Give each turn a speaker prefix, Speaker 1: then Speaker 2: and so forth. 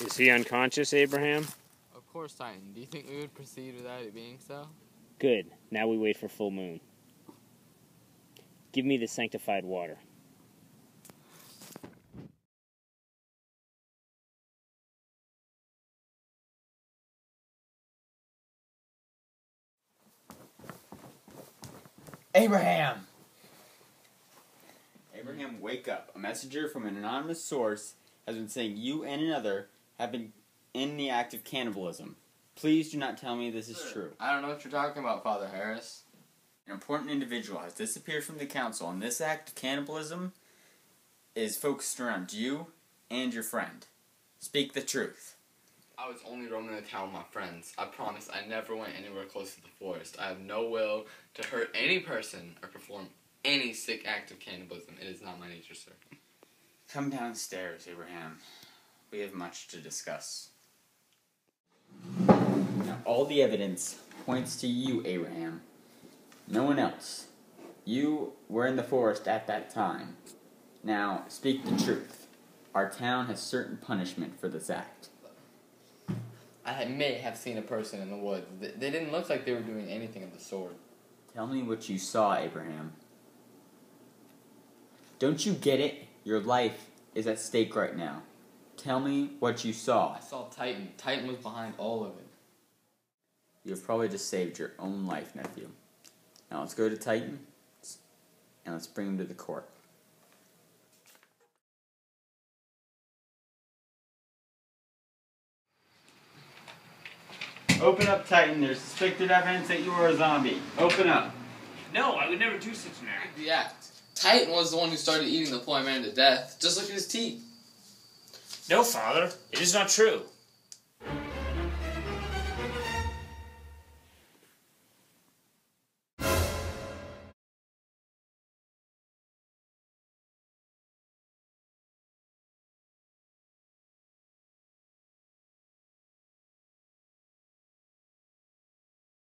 Speaker 1: Is he unconscious, Abraham?
Speaker 2: Of course, Titan. Do you think we would proceed without it being so?
Speaker 1: Good. Now we wait for full moon. Give me the sanctified water.
Speaker 3: Abraham!
Speaker 4: Abraham, wake up. A messenger from an anonymous source has been saying you and another have been in the act of cannibalism. Please do not tell me this is true.
Speaker 2: I don't know what you're talking about, Father Harris.
Speaker 4: An important individual has disappeared from the council, and this act of cannibalism is focused around you and your friend. Speak the truth.
Speaker 2: I was only roaming the town with my friends. I promise I never went anywhere close to the forest. I have no will to hurt any person or perform any sick act of cannibalism. It is not my nature, sir.
Speaker 4: Come downstairs, Abraham. We have much to discuss. Now, all the evidence points to you, Abraham. No one else. You were in the forest at that time. Now, speak the truth. Our town has certain punishment for this act.
Speaker 2: I may have seen a person in the woods. They they didn't look like they were doing anything of the sort.
Speaker 4: Tell me what you saw, Abraham. Don't you get it? Your life is at stake right now. Tell me what you saw.
Speaker 2: I saw Titan. Titan was behind all of it.
Speaker 4: You've probably just saved your own life, nephew. Now let's go to Titan and let's bring him to the court. Open up, Titan. There's suspected evidence that you were a zombie. Open up.
Speaker 1: No, I would never do such an act.
Speaker 2: The act. Titan was the one who started eating the poor man to death. Just look at his teeth.
Speaker 1: No, father. It is not true.